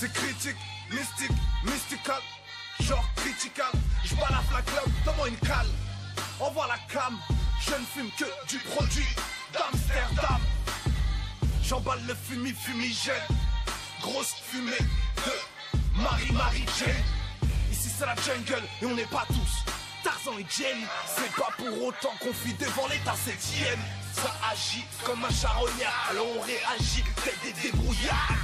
C'est critique, mystique, mystical, genre critical. J'bats la club, donne-moi une cale. Envoie la cam, je ne fume que du produit d'Amsterdam. J'emballe le fumi fumigène, grosse fumée de Marie-Marie Jane. Ici c'est la jungle et on n'est pas tous Tarzan et Jane. C'est pas pour autant qu'on fuit devant l'état septième. Ça agit comme un charognard, alors on réagit tel des débrouillards.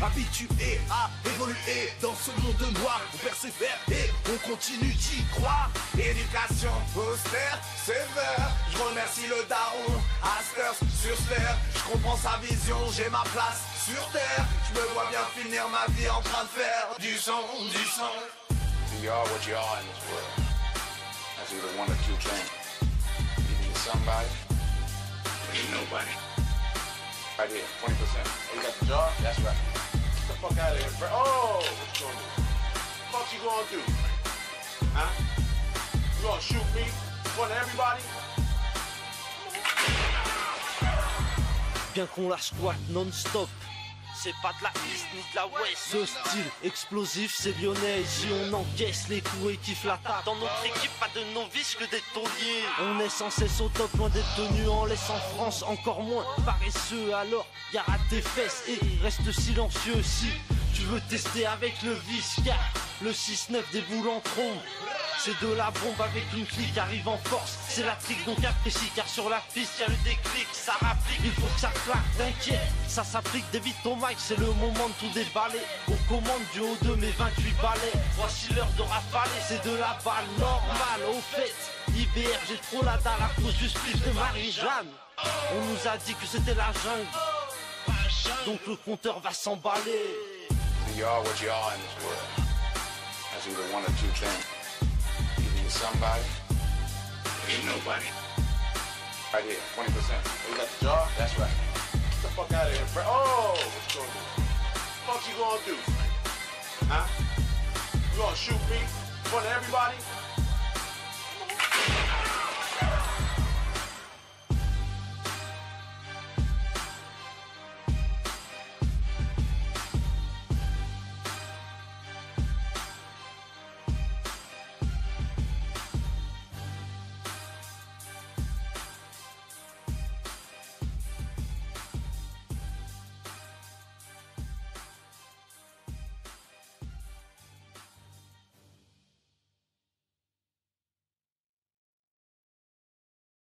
Habitué à évoluer dans ce monde noir, on persévère et on continue d'y croire. Éducation austère, sévère. Je remercie le daron, Asters sur Slayer. Je comprends sa vision, j'ai ma place sur terre. Je me vois bien finir ma vie en train de faire du son, du son. You are what you are in this world. That's either one or two things. Somebody? Or. Right here, 20%. Oh, you got the jar? That's right. Get the fuck out of here, bro. Oh, what you gonna do? What you gonna do? Huh? You gonna shoot me in front of everybody? Bien qu'on la squatte non-stop. C'est pas de la East ni de la West. Ce style explosif, c'est lyonnais. Ici, on encaisse les coups et kiffe la table. Dans notre équipe, pas de novices que des tauliers. On est sans cesse au top, loin d'être tenu en laissant France encore moins paresseux. Alors, garde tes fesses et reste silencieux si tu veux tester avec le vice. Car le 6-9 déboule en trombe. C'est de la bombe avec une clique arrive en force. C'est la trique donc apprécie car sur la piste y a le déclic, ça rapplique. Il faut que ça claque, t'inquiète, ça s'applique. D'évite ton mic, c'est le moment de tout déballer. Aux commandes du haut de mes 28 balais. Voici l'heure de rafaler, c'est de la balle normale. Au fait, IBR, j'ai trop la dalle à cause du split de Marie-Jeanne. On nous a dit que c'était la jungle. Donc le compteur va s'emballer. One or two somebody? Or nobody. Right here, 20%. Oh, you got the? That's right. The fuck out of here, bro. Oh, what you gonna do? What you gonna do? Huh? You gonna shoot me in front of everybody?